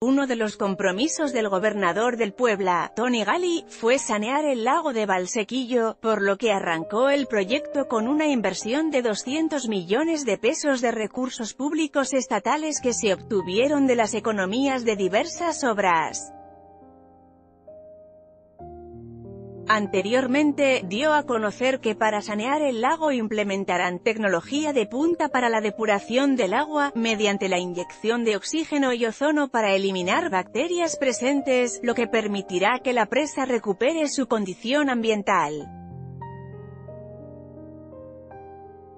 Uno de los compromisos del gobernador del Puebla, Tony Gali, fue sanear el lago de Valsequillo, por lo que arrancó el proyecto con una inversión de 200 millones de pesos de recursos públicos estatales que se obtuvieron de las economías de diversas obras. Anteriormente, dio a conocer que para sanear el lago implementarán tecnología de punta para la depuración del agua, mediante la inyección de oxígeno y ozono para eliminar bacterias presentes, lo que permitirá que la presa recupere su condición ambiental.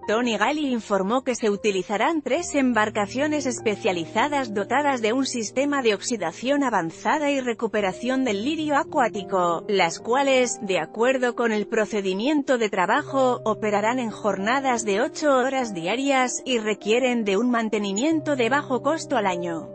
Tony Gali informó que se utilizarán tres embarcaciones especializadas dotadas de un sistema de oxidación avanzada y recuperación del lirio acuático, las cuales, de acuerdo con el procedimiento de trabajo, operarán en jornadas de 8 horas diarias, y requieren de un mantenimiento de bajo costo al año.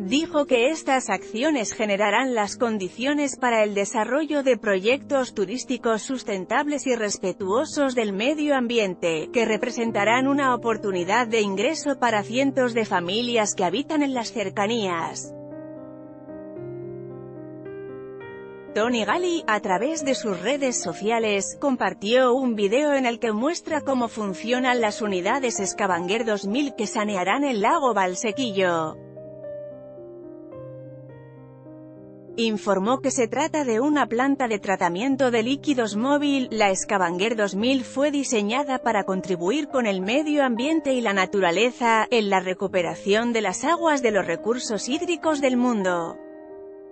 Dijo que estas acciones generarán las condiciones para el desarrollo de proyectos turísticos sustentables y respetuosos del medio ambiente, que representarán una oportunidad de ingreso para cientos de familias que habitan en las cercanías. Tony Gali, a través de sus redes sociales, compartió un video en el que muestra cómo funcionan las unidades Scavanger 2000 que sanearán el lago Valsequillo. Informó que se trata de una planta de tratamiento de líquidos móvil, la Scavanger 2000 fue diseñada para contribuir con el medio ambiente y la naturaleza, en la recuperación de las aguas de los recursos hídricos del mundo.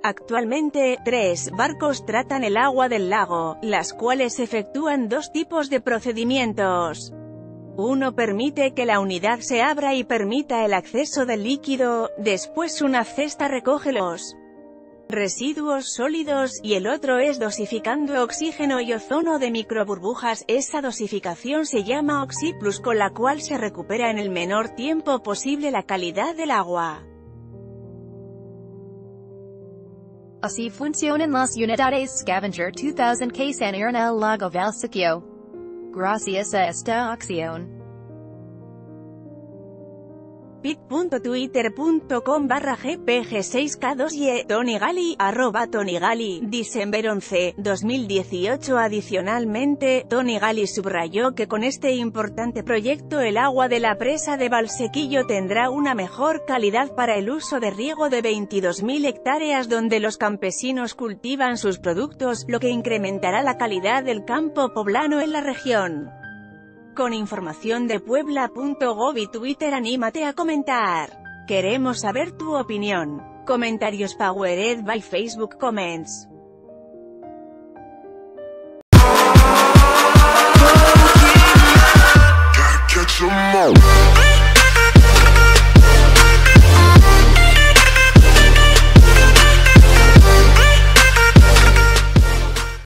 Actualmente, tres barcos tratan el agua del lago, las cuales efectúan dos tipos de procedimientos. Uno permite que la unidad se abra y permita el acceso del líquido, después una cesta recoge los residuos sólidos, y el otro es dosificando oxígeno y ozono de microburbujas, esa dosificación se llama Oxyplus con la cual se recupera en el menor tiempo posible la calidad del agua. Así funcionan las unidades Scavenger 2000 que sanean el lago Valsequillo. Gracias a esta acción bit.twitter.com barra gpg6k2 y Tony Gali, arroba Tony Gali, December 11, 2018 Adicionalmente, Tony Gali subrayó que con este importante proyecto el agua de la presa de Valsequillo tendrá una mejor calidad para el uso de riego de 22.000 hectáreas donde los campesinos cultivan sus productos, lo que incrementará la calidad del campo poblano en la región con información de puebla.gov y Twitter anímate a comentar. Queremos saber tu opinión. Comentarios Powered by Facebook Comments.